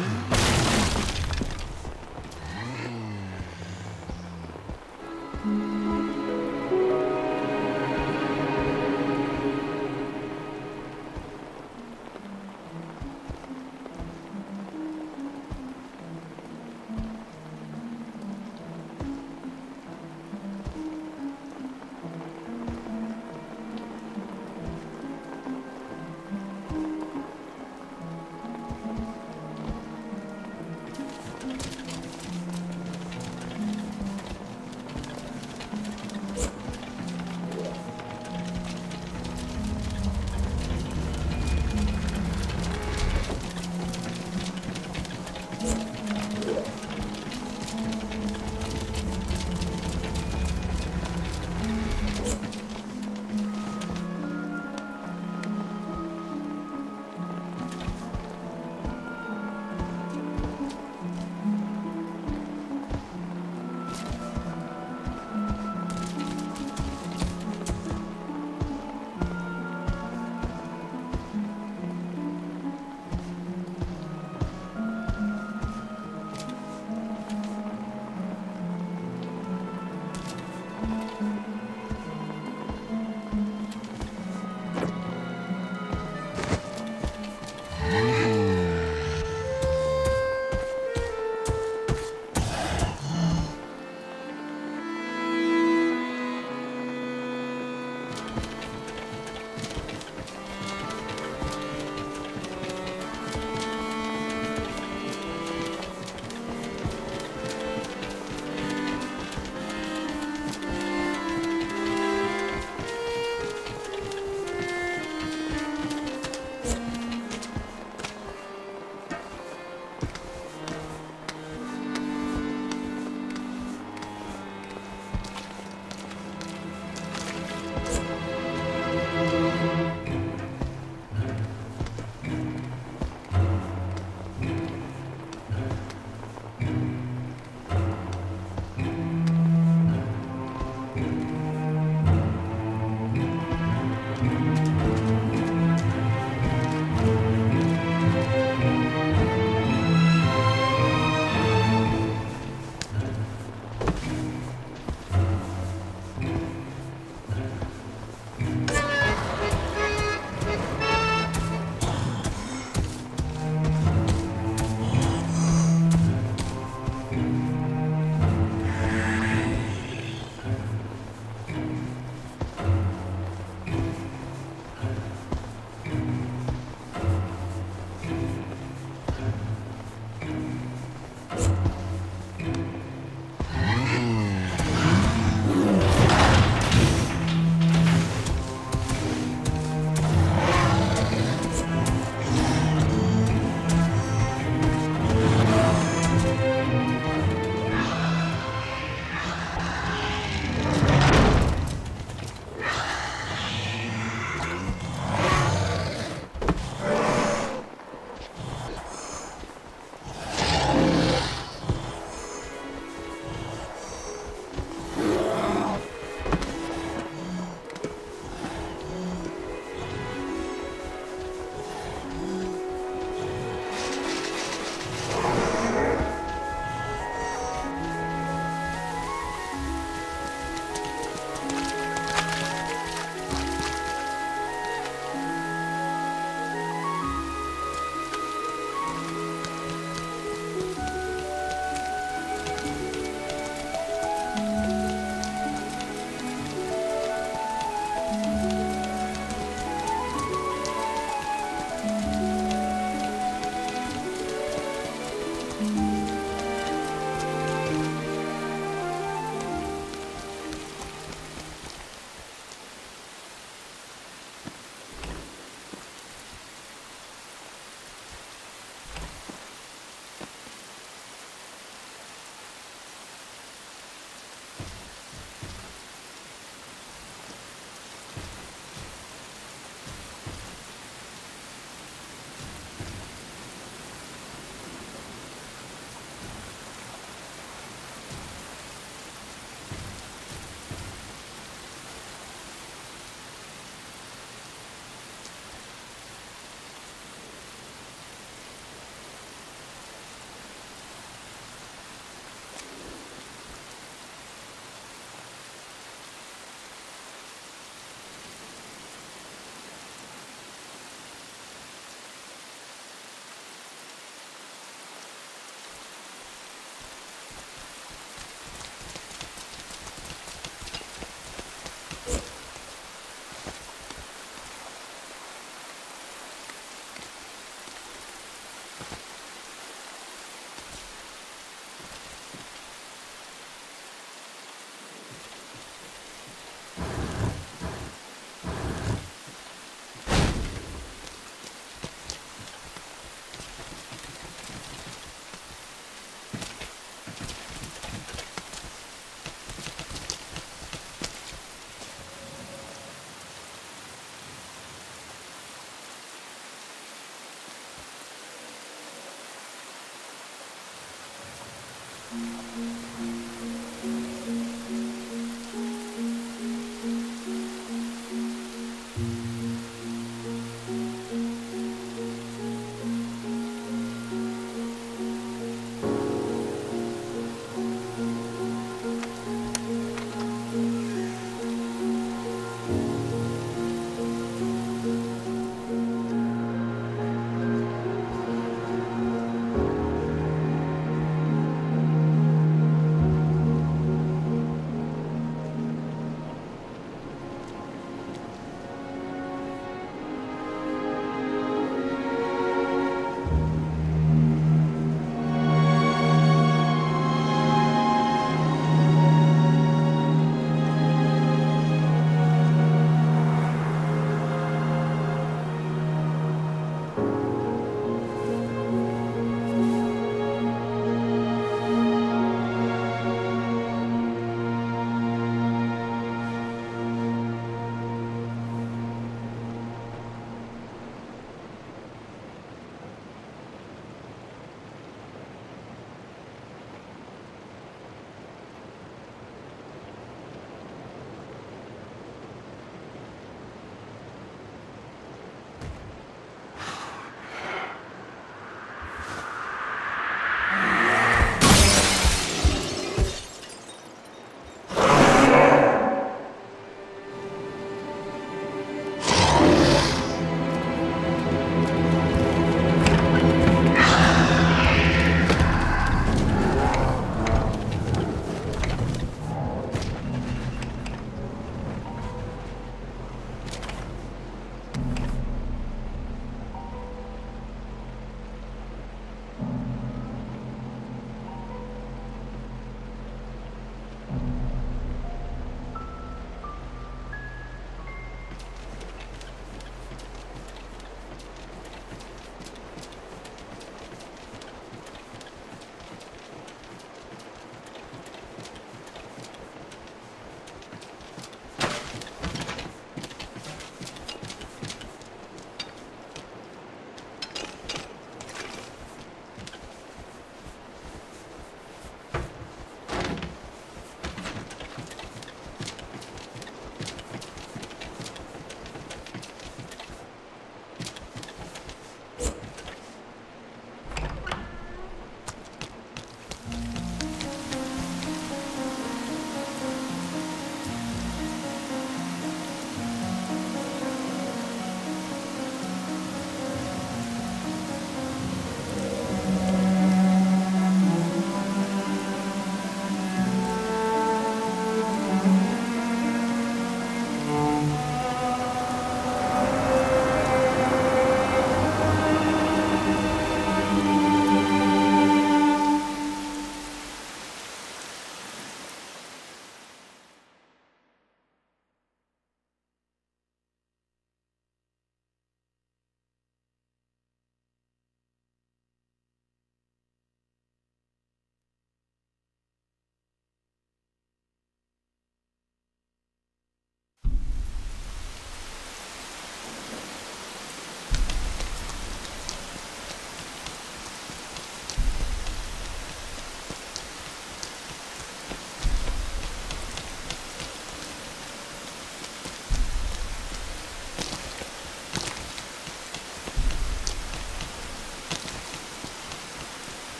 Mm-hmm.